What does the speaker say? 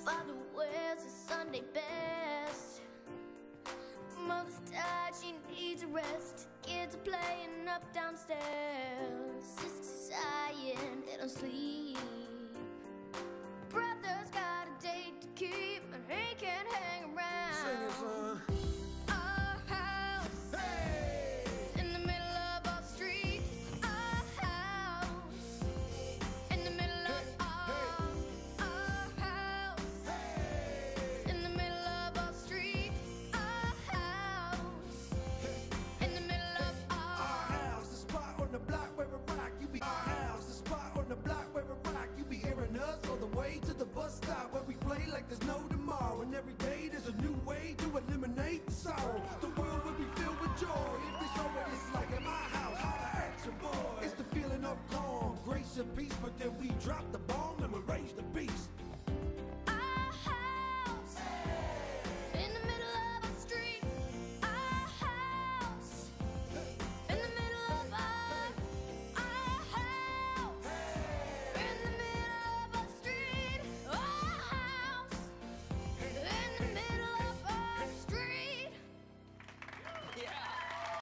Father wears his Sunday best. Mother's tired, she needs a rest. Kids are playing up downstairs. but then we dropped the ball.